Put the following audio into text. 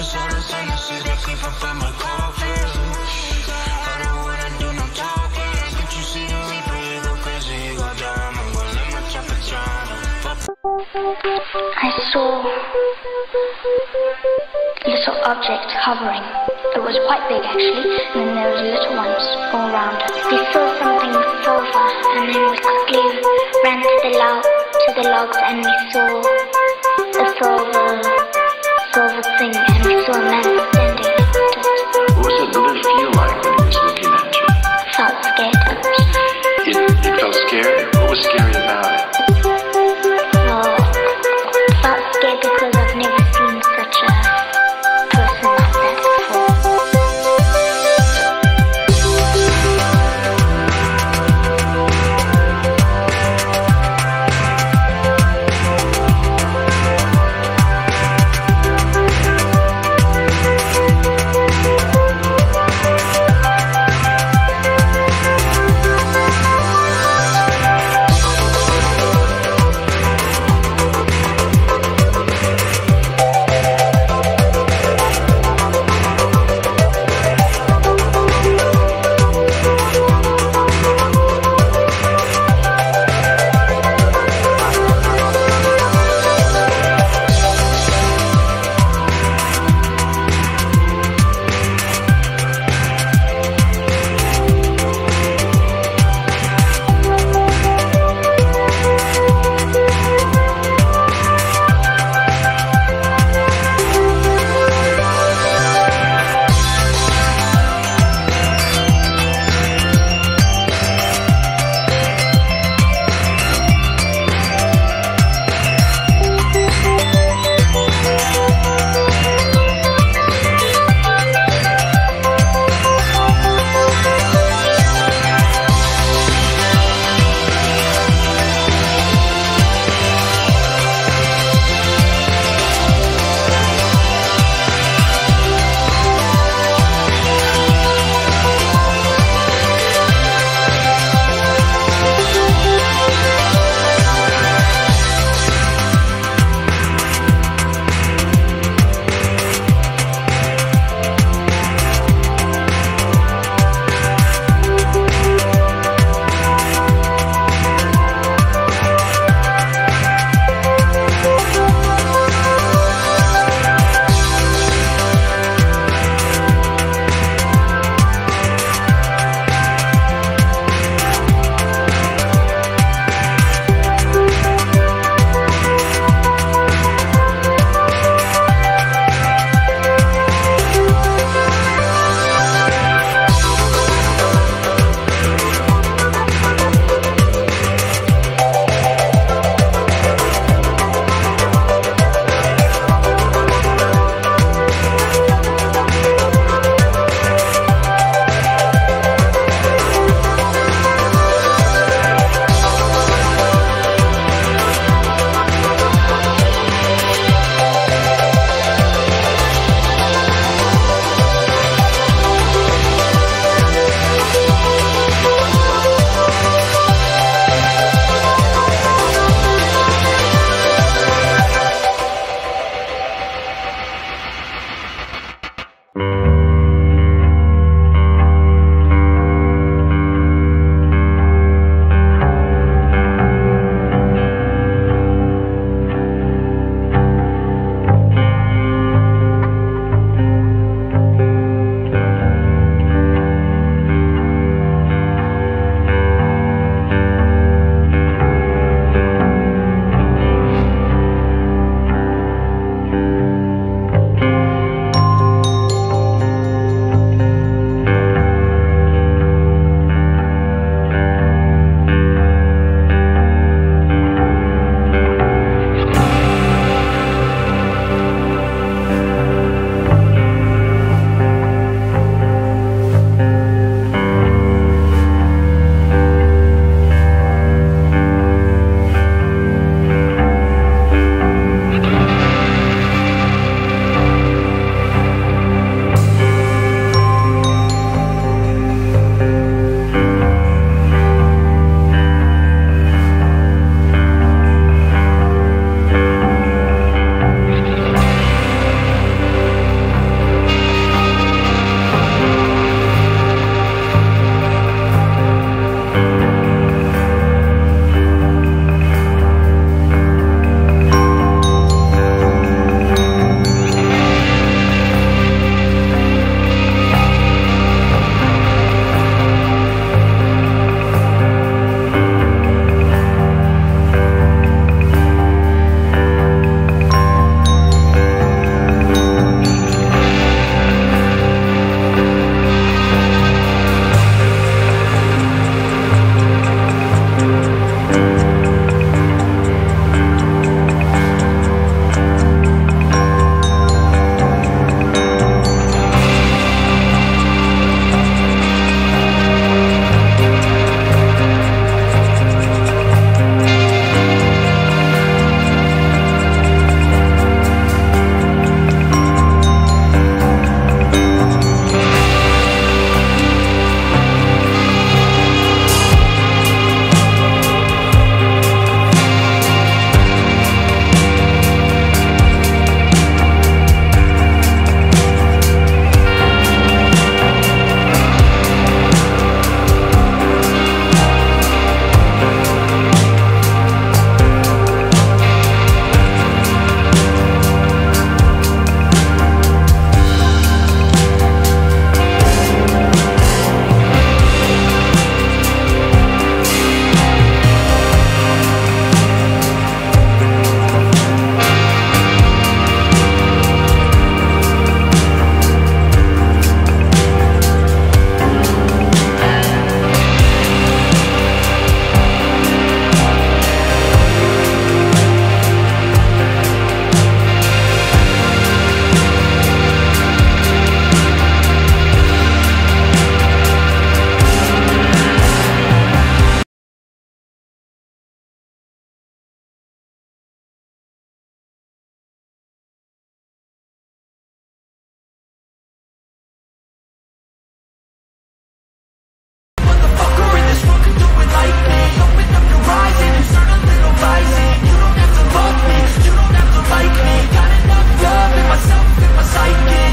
I saw little objects hovering. It was quite big actually, and then there was little ones all around. We saw something silver, and then we quickly ran to the to the logs, and we saw